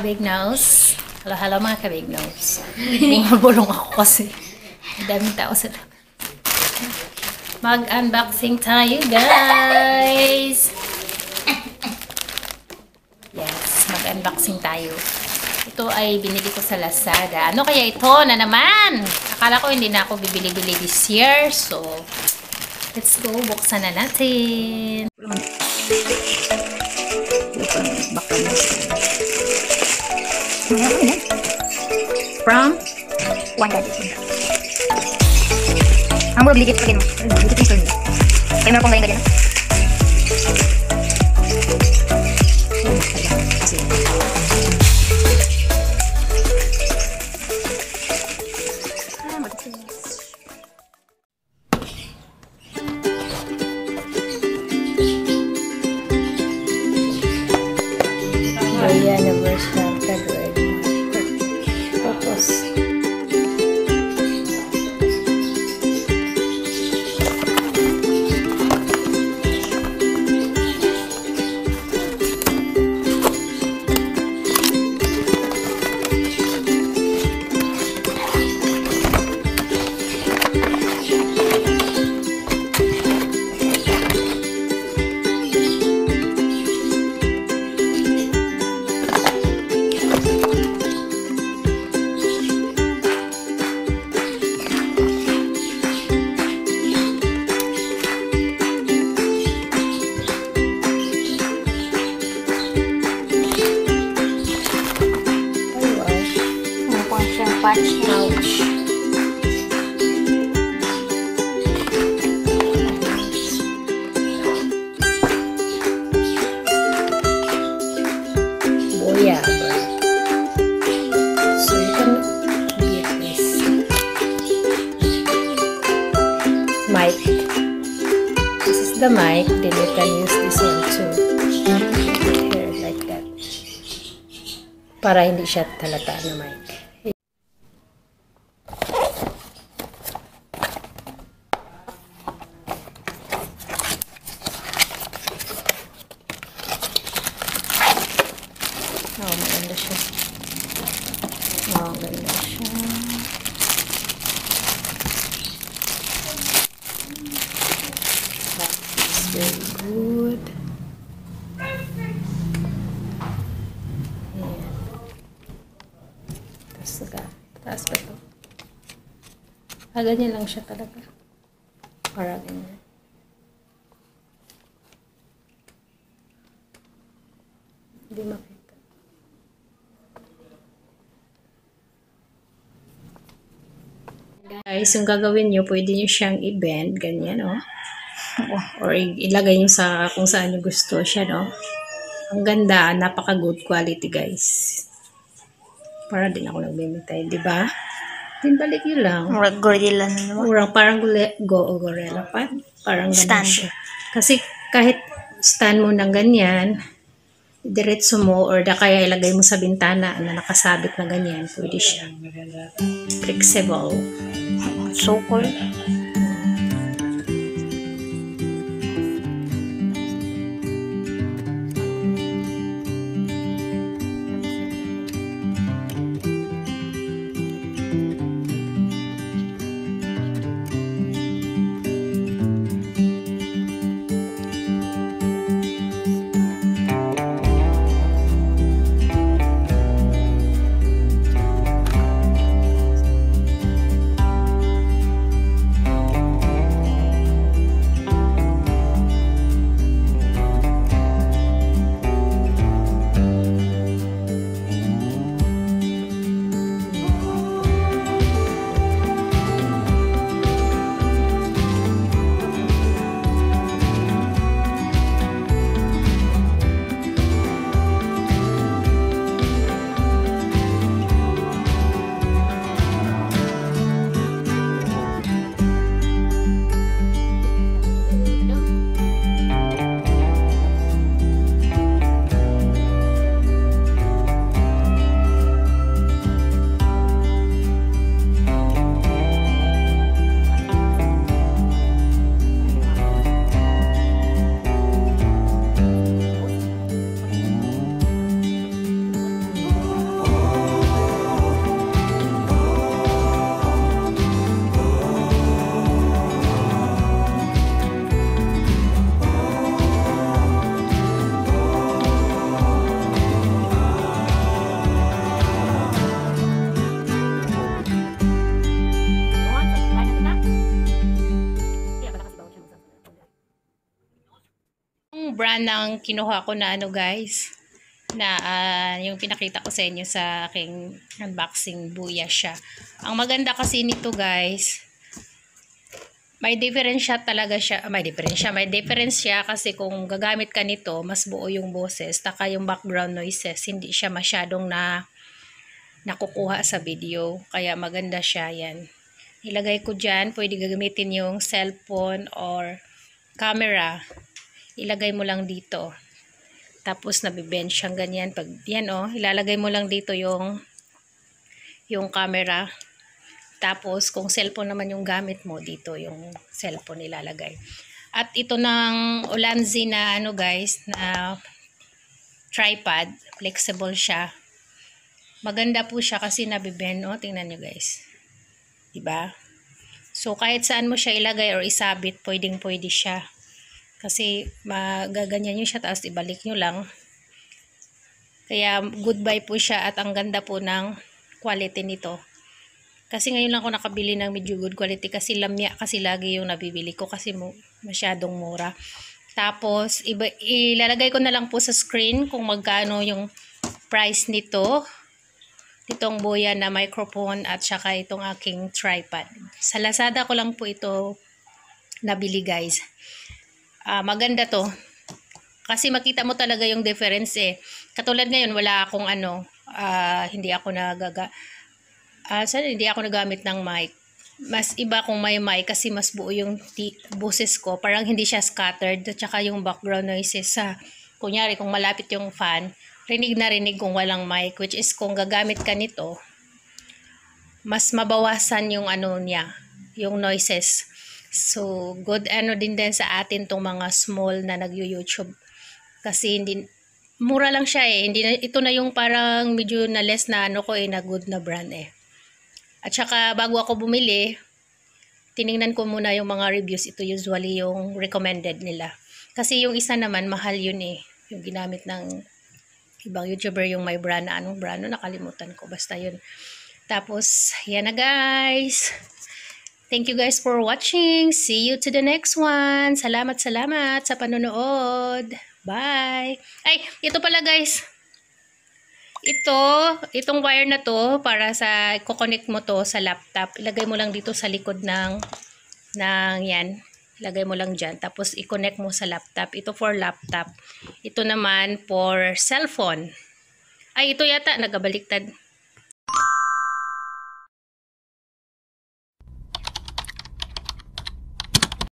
kabig nose. Hello, hello mga kabig nose. Bumabulong ako kasi. Daming tao sa. Mag-unboxing tayo, guys! Yes, mag-unboxing tayo. Ito ay binili ko sa Lazada. Ano kaya ito na naman? Akala ko hindi na ako bibili-bili this year. So, let's go. Buksan na natin. From? One gadget. Ang murag ligit pa rin mo. Ligit yung story. Kaya meron pong lain ganyan. Kasi. Niya. Ouch. Boya. So you can. Mic. This is the mic. Then you can use this one too. Here, like that. Para hindi siya talata na mic. Oh, maganda siya. Maganda siya. That is very good. Ayan. Tapos, taga- taas pa to. Ah, ganyan lang siya talaga. Para ganyan. Hindi makita. Guys, yung gagawin nyo, pwede nyo siyang i-bend, ganyan, oh. Or ilagay nyo sa kung saan nyo gusto siya, no. Ang ganda, napaka good quality, guys. Para din ako nagmimitay, di ba? Din balik nyo lang. Murag gorilla na naman. Urang parang gule, go o gorilla pa. Parang ganun Stand. siya. Kasi kahit stand mo ng ganyan, diretso mo or da kaya ilagay mo sa bintana na nakasabit na ganyan, pwede siya. Flexible. So cool. Brand ng kinuha ko na ano guys na ah, yung pinakita ko sa inyo sa aking unboxing buya siya. Ang maganda kasi nito guys, may difference siya talaga siya, ah, may difference siya, may difference siya kasi kung gagamit ka nito, mas buo yung boses, taka yung background noises, hindi siya masyadong na nakukuha sa video, kaya maganda siya yan. Ilagay ko dyan, pwede gagamitin yung cellphone or camera, ilagay mo lang dito. Tapos nabibench siyang ganyan. Pag yan oh, ilalagay mo lang dito yung yung camera. Tapos kung cellphone naman yung gamit mo, dito yung cellphone ilalagay. At ito ng Ulanzi na ano guys, na tripod, flexible siya. Maganda po siya kasi nabibend, oh, tingnan nyo guys. 'Di ba? So kahit saan mo siya ilagay or isabit, pwedeng pwede siya. Kasi magaganyan nyo siya tapos ibalik nyo lang. Kaya goodbye po siya at ang ganda po ng quality nito. Kasi ngayon lang ako nakabili ng medyo good quality kasi lamya kasi lagi yung nabibili ko kasi masyadong mura. Tapos iba, ilalagay ko na lang po sa screen kung magkano yung price nito. Itong boya na microphone at saka itong aking tripod. Sa Lazada ko lang po ito nabili guys uh, maganda to. Kasi makita mo talaga yung difference eh. Katulad ngayon, wala akong ano, uh, hindi ako nagaga, uh, sana hindi ako nagamit ng mic. Mas iba kung may mic kasi mas buo yung boses ko. Parang hindi siya scattered. At saka yung background noises sa, kunyari kung malapit yung fan, rinig na rinig kung walang mic. Which is kung gagamit ka nito, mas mabawasan yung ano niya, yung noises So, good ano din din sa atin tong mga small na nag-YouTube. Kasi hindi, mura lang siya eh. Hindi na, ito na yung parang medyo na less na ano ko eh, na good na brand eh. At saka bago ako bumili, tiningnan ko muna yung mga reviews. Ito usually yung recommended nila. Kasi yung isa naman, mahal yun eh. Yung ginamit ng ibang YouTuber yung may brand na anong brand. No, nakalimutan ko. Basta yun. Tapos, yan na guys. Thank you guys for watching. See you to the next one. Salamat, salamat sa panonood. Bye. Ay, ito pala guys. Ito, itong wire na to para sa i-connect mo to sa laptop. Ilagay mo lang dito sa likod ng ng yan. Ilagay mo lang diyan tapos i-connect mo sa laptop. Ito for laptop. Ito naman for cellphone. Ay, ito yata nagabaliktad.